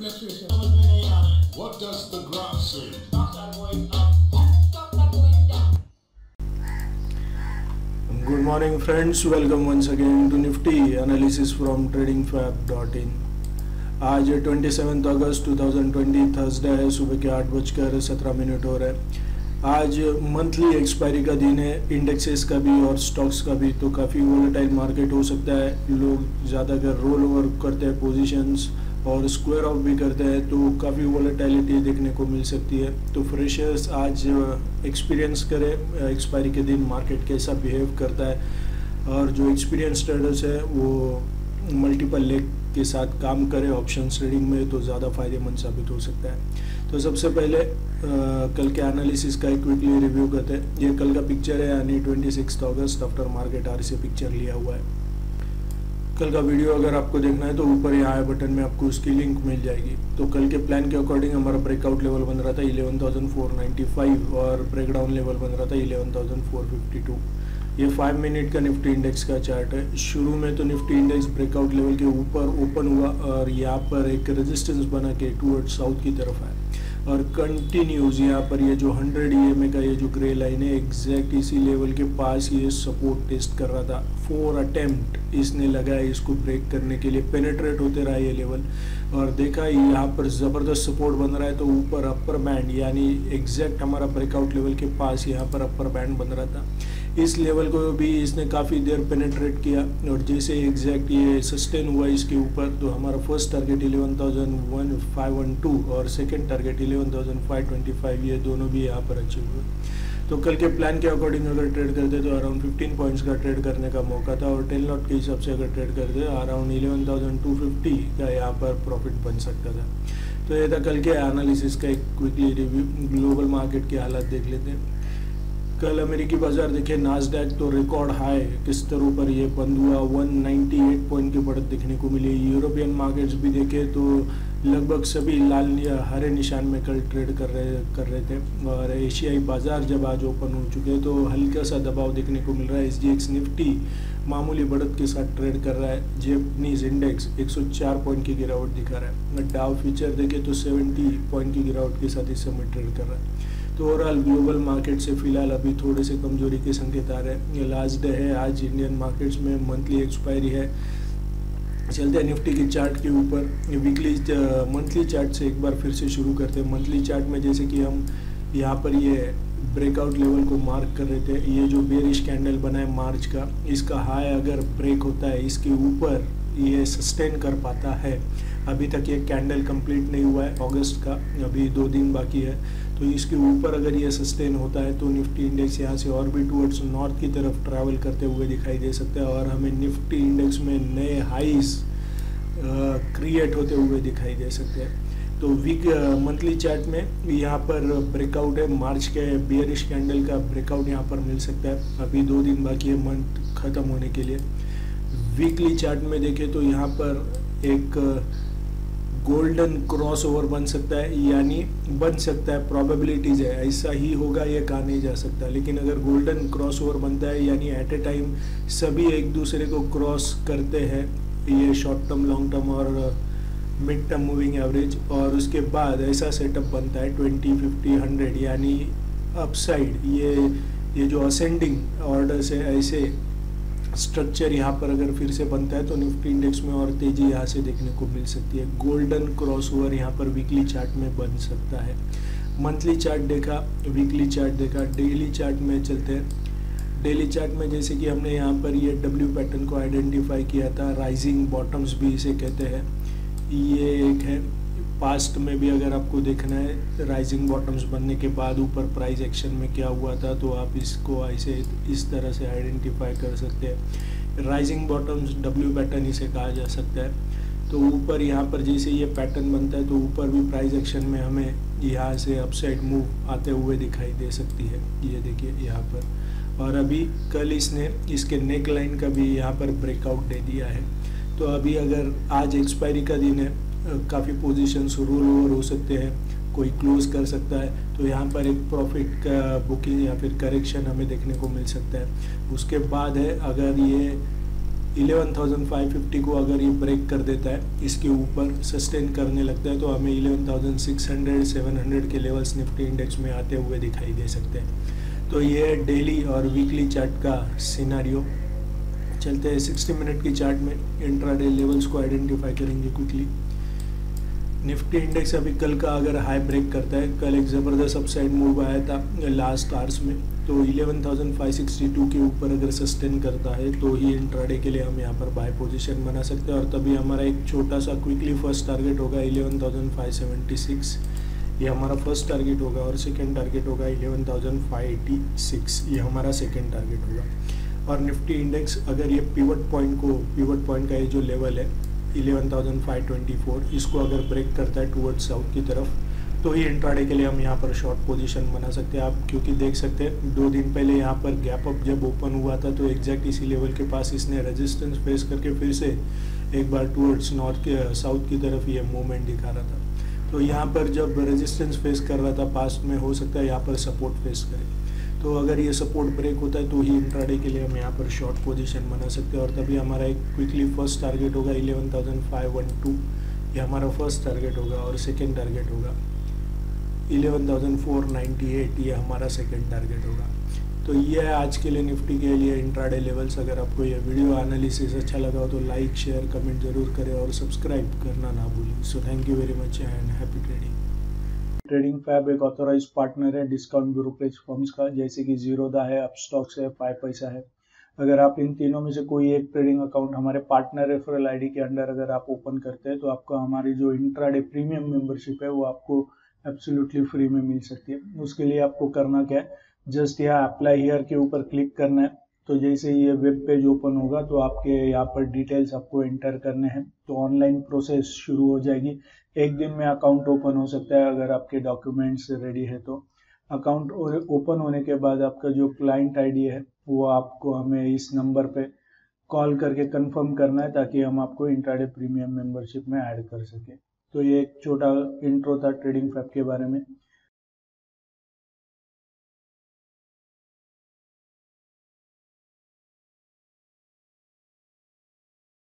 What does the grass say? Good morning, friends. Welcome once again to Nifty analysis आज 27 seventh अगस्त 2020 Thursday है, सुबह के आठ बजकर 17 मिनट हो रहे आज मंथली एक्सपायरी का दिन है इंडेक्सेस का भी और स्टॉक्स का भी तो काफ़ी वोलेटाइल मार्केट हो सकता है। लोग ज़्यादातर रोल ओवर करते हैं पोजीशंस और स्क्वायर ऑफ़ भी करते हैं तो काफ़ी वोलेटाइलिटी देखने को मिल सकती है। तो फ्रेशर्स आज एक्सपीरियंस करें एक्सपायरी के दिन मार्केट कैसा बिहेव करता है। और जो एक्सपीरियंस ट्रेडर्स है वो मल्टीपल लेग के साथ काम करें ऑप्शन ट्रेडिंग में तो ज़्यादा फ़ायदेमंद साबित हो सकता है। तो सबसे पहले आ, कल के एनालिसिस का एक क्विकली रिव्यू करते हैं। ये कल का पिक्चर है यानी ट्वेंटी सिक्स अगस्त आफ्टर मार्केट आर से पिक्चर लिया हुआ है। कल का वीडियो अगर आपको देखना है तो ऊपर यहाँ आए बटन में आपको उसकी लिंक मिल जाएगी। तो कल के प्लान के अकॉर्डिंग हमारा ब्रेकआउट लेवल बन रहा था 11,495 और ब्रेकडाउन लेवल बन रहा था 11,452 ये फाइव मिनट का निफ्टी इंडेक्स का चार्ट है। शुरू में तो निफ्टी इंडेक्स ब्रेकआउट लेवल के ऊपर ओपन हुआ और यहाँ पर एक रेजिस्टेंस बना के टूवर्ड साउथ की तरफ़ आया। और कंटिन्यूज यहाँ पर ये जो 100 ई का ये जो ग्रे लाइन है एग्जैक्ट इसी लेवल के पास ये सपोर्ट टेस्ट कर रहा था। फोर अटेम्प्ट इसने लगाया इसको ब्रेक करने के लिए। पेनेट्रेट होते रहा ये लेवल और देखा यहाँ पर ज़बरदस्त सपोर्ट बन रहा है तो ऊपर अपर बैंड यानी एग्जैक्ट हमारा ब्रेकआउट लेवल के पास यहाँ पर अपर बैंड बन रहा था। इस लेवल को भी इसने काफ़ी देर पेनेट्रेट किया और जैसे एग्जैक्ट ये सस्टेन हुआ इसके ऊपर तो हमारा फ़र्स्ट टारगेट 11,512 और सेकेंड टारगेट 11,525 ये दोनों भी यहाँ पर अचीव हुए। तो कल के प्लान के अकॉर्डिंग अगर ट्रेड करते तो अराउंड 15 पॉइंट्स का ट्रेड करने का मौका था और टेन लॉट के हिसाब से अगर ट्रेड करते अराउंड 11,250 का यहाँ पर प्रॉफिट बन सकता था। तो ये था कल के एनालिसिस का एक क्विकली रिव्यू ग्लोबल मार्केट के हालात देख लेते हैं। कल अमेरिकी बाज़ार देखे नाजडैक तो रिकॉर्ड हाई किस तरह पर ये बंद हुआ? 198 पॉइंट की बढ़त देखने को मिली। यूरोपियन मार्केट्स भी देखे तो लगभग सभी लाल या हरे निशान में कल ट्रेड कर रहे कर रहे थे। और एशियाई बाज़ार जब आज ओपन हो चुके तो हल्का सा दबाव देखने को मिल रहा है। एस निफ्टी मामूली बढ़त के साथ ट्रेड कर रहा है। जेपनीज इंडेक्स 104 पॉइंट की गिरावट दिखा रहा है। डाव फ्यूचर देखे तो 70 पॉइंट की गिरावट के साथ इस समय ट्रेड कर रहा है। तो ओवरऑल ग्लोबल मार्केट से फ़िलहाल अभी थोड़े से कमज़ोरी के संकेत आ रहे हैं। ये लास्ट डे है, आज इंडियन मार्केट्स में मंथली एक्सपायरी है। चलते हैं निफ्टी के चार्ट के ऊपर। वीकली मंथली चार्ट से एक बार फिर से शुरू करते हैं। मंथली चार्ट में जैसे कि हम यहाँ पर ये ब्रेकआउट लेवल को मार्क कर रहे थे, ये जो बेरिश कैंडल बना है मार्च का, इसका हाई अगर ब्रेक होता है, इसके ऊपर ये सस्टेन कर पाता है। अभी तक ये कैंडल कंप्लीट नहीं हुआ है अगस्त का, अभी दो दिन बाकी है। तो इसके ऊपर अगर ये सस्टेन होता है तो निफ्टी इंडेक्स यहाँ से और भी टूवर्ड्स नॉर्थ की तरफ़ ट्रैवल करते हुए दिखाई दे सकता है और हमें निफ्टी इंडेक्स में नए हाइस क्रिएट होते हुए दिखाई दे सकते हैं। तो वीक मंथली चार्ट में यहाँ पर ब्रेकआउट है, मार्च के बियरिश कैंडल का ब्रेकआउट यहाँ पर मिल सकता है। अभी दो दिन बाकी है मंथ ख़त्म होने के लिए। वीकली चार्ट में देखें तो यहाँ पर एक गोल्डन क्रॉस ओवर बन सकता है, यानी बन सकता है प्रोबेबिलिटीज है, ऐसा ही होगा, ये कहा नहीं जा सकता। लेकिन अगर गोल्डन क्रॉस ओवर बनता है, यानी एट ए टाइम सभी एक दूसरे को क्रॉस करते हैं, ये शॉर्ट टर्म लॉन्ग टर्म और मिड टर्म मूविंग एवरेज और उसके बाद ऐसा सेटअप बनता है ट्वेंटी फिफ्टी हंड्रेड यानी अपसाइड ये ये जो असेंडिंग ऑर्डर्स है, ऐसे स्ट्रक्चर यहाँ पर अगर फिर से बनता है तो निफ्टी इंडेक्स में और तेज़ी यहाँ से देखने को मिल सकती है। गोल्डन क्रॉस ओवर यहाँ पर वीकली चार्ट में बन सकता है। मंथली चार्ट देखा वीकली चार्ट देखा डेली चार्ट में चलते हैं। डेली चार्ट में जैसे कि हमने यहाँ पर ये डब्ल्यू पैटर्न को आइडेंटिफाई किया था राइजिंग बॉटम्स भी इसे कहते हैं। ये एक है। पास्ट में भी अगर आपको देखना है राइजिंग बॉटम्स बनने के बाद ऊपर प्राइस एक्शन में क्या हुआ था तो आप इसको ऐसे इस तरह से आइडेंटिफाई कर सकते हैं। राइजिंग बॉटम्स डब्ल्यू पैटर्न इसे कहा जा सकता है। तो ऊपर यहाँ पर जैसे ये पैटर्न बनता है तो ऊपर भी प्राइस एक्शन में हमें यहाँ से अपसाइड मूव आते हुए दिखाई दे सकती है। ये देखिए यहाँ पर। और अभी कल इसने, इसके नेक लाइन का भी यहाँ पर ब्रेकआउट दे दिया है। तो अभी अगर आज एक्सपायरी का दिन है काफ़ी पोजीशंस रोल ओवर हो सकते हैं कोई क्लोज कर सकता है तो यहाँ पर एक प्रॉफिट का बुकिंग या फिर करेक्शन हमें देखने को मिल सकता है। उसके बाद है अगर ये 11,550 को अगर ये ब्रेक कर देता है इसके ऊपर सस्टेन करने लगता है तो हमें 11,600 700 के लेवल्स निफ्टी इंडेक्स में आते हुए दिखाई दे सकते हैं। तो ये डेली और वीकली चार्ट का सिनारियो चलते हैं 60 मिनट की चार्ट में इंट्राडे लेवल्स को आइडेंटिफाई करेंगे क्विकली निफ्टी इंडेक्स अभी कल का अगर हाई ब्रेक करता है कल एक ज़बरदस्त अपसाइड मूव आया था लास्ट आवर्स में तो 11,562 के ऊपर अगर सस्टेन करता है तो ही इंट्राडे के लिए हम यहाँ पर बाय पोजीशन बना सकते हैं। और तभी हमारा एक छोटा सा क्विकली फ़र्स्ट टारगेट होगा 11,576 ये हमारा फ़र्स्ट टारगेट होगा और सेकेंड टारगेट होगा 11,586 ये हमारा सेकेंड टारगेट होगा। और निफ्टी इंडेक्स अगर ये पिवट पॉइंट को पिवट पॉइंट का ये जो लेवल है 11,524 इसको अगर ब्रेक करता है टूवर्ड साउथ की तरफ़ तो ही इंट्राडे के लिए हम यहाँ पर शॉर्ट पोजीशन बना सकते हैं। आप क्योंकि देख सकते हैं दो दिन पहले यहाँ पर गैप अप जब ओपन हुआ था तो एग्जैक्ट इसी लेवल के पास इसने रेजिस्टेंस फेस करके फिर से एक बार टूवर्ड्स नॉर्थ के साउथ की तरफ़ ये मूवमेंट दिखा रहा था। तो यहाँ पर जब रेजिस्टेंस फेस कर रहा था पास्ट में हो सकता है यहाँ पर सपोर्ट फेस करे। तो अगर ये सपोर्ट ब्रेक होता है तो ही इंट्राडे के लिए हम यहाँ पर शॉर्ट पोजीशन बना सकते हैं। और तभी हमारा एक क्विकली फ़र्स्ट टारगेट होगा 11,512 ये हमारा फ़र्स्ट टारगेट होगा और सेकेंड टारगेट होगा। 11,498 ये हमारा सेकेंड टारगेट होगा। तो ये है आज के लिए निफ्टी के लिए इंट्राडे लेवल्स अगर आपको ये वीडियो एनालिसिस अच्छा लगा हो तो लाइक शेयर कमेंट ज़रूर करें और सब्सक्राइब करना ना भूलें। So thank you very much and happy trading Trading Fab एक ऑथोराइज पार्टनर है डिस्काउंट ब्रोकरेज फर्म्स का, जैसे कि जीरोदा है अपस्टॉक्स है फाइव पैसा है। अगर आप इन तीनों में से कोई एक ट्रेडिंग अकाउंट हमारे पार्टनर रेफरल आईडी के अंडर अगर आप ओपन करते हैं तो आपको हमारी जो इंट्राडे प्रीमियम मेंबरशिप है, वो आपको एब्सोल्युटली फ्री में मिल सकती है। उसके लिए आपको करना क्या है? जस्ट यहाँ अप्लाई हियर के ऊपर क्लिक करना है। तो जैसे ये वेब पेज ओपन होगा तो आपके यहाँ पर डिटेल्स आपको एंटर करने हैं। तो ऑनलाइन प्रोसेस शुरू हो जाएगी। एक दिन में अकाउंट ओपन हो सकता है अगर आपके डॉक्यूमेंट्स रेडी है तो। अकाउंट ओपन होने के बाद आपका जो क्लाइंट आईडी है, वो आपको हमें इस नंबर पे कॉल करके कंफर्म करना है ताकि हम आपको इंट्राडे प्रीमियम मेंबरशिप में ऐड कर सकें। तो ये एक छोटा इंट्रो था ट्रेडिंग फैप के बारे में।